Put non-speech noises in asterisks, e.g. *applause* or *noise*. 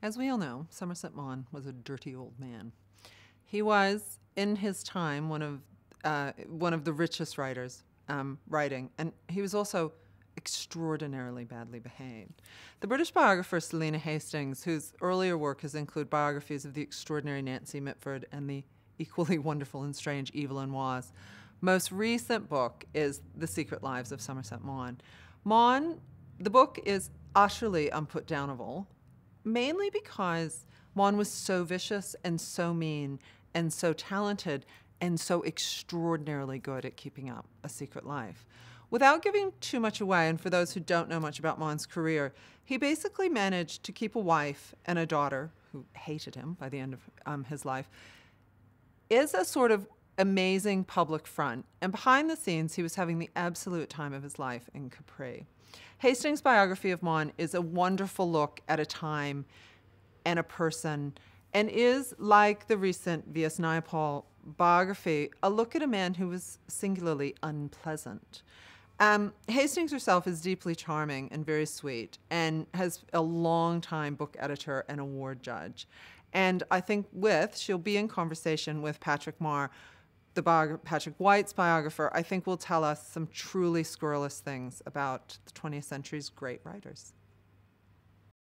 As we all know, Somerset Maugham was a dirty old man. He was, in his time, one of uh, one of the richest writers um, writing, and he was also extraordinarily badly behaved. The British biographer Selina Hastings, whose earlier work has included biographies of the extraordinary Nancy Mitford and the equally *laughs* wonderful and strange Evelyn Waugh, most recent book is The Secret Lives of Somerset Maugham. Maugham, the book is utterly unputdownable, mainly because Maugham was so vicious and so mean and so talented and so extraordinarily good at keeping up a secret life. Without giving too much away, and for those who don't know much about Maugham's career, he basically managed to keep a wife and a daughter who hated him by the end of um, his life, is a sort of amazing public front. And behind the scenes, he was having the absolute time of his life in Capri. Hastings' biography of Maugham is a wonderful look at a time and a person, and is, like the recent V.S. Naipaul biography, a look at a man who was singularly unpleasant. Um, Hastings herself is deeply charming and very sweet, and has a long time book editor and award judge. And I think with she'll be in conversation with Patrick Marr, the biog- Patrick White's biographer. I think will tell us some truly scurrilous things about the 20th century's great writers.